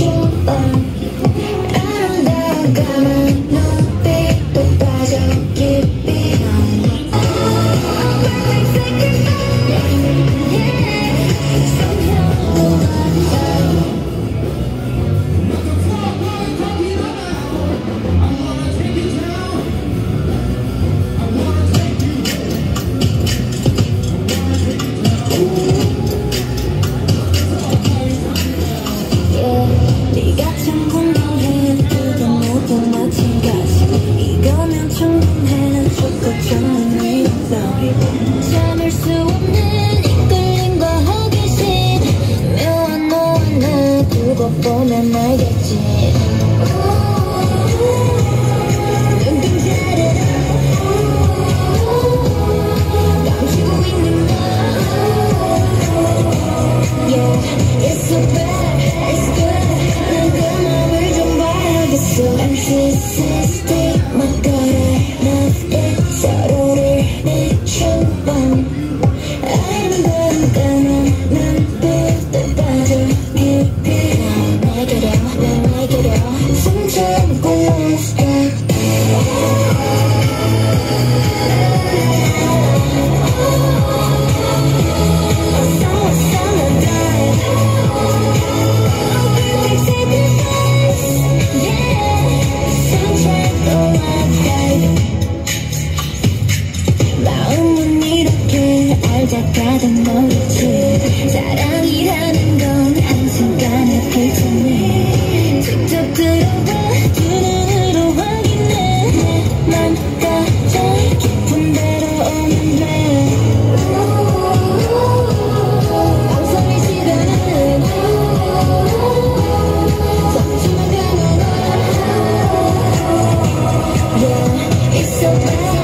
show back. 걱정은 왜 너를 참을 수 없는 이끌림과 호기심. 묘한 너와 나 두고 보면 알겠지. 마음은 이렇게 알다 가던 너였지 사랑이라는 so bad.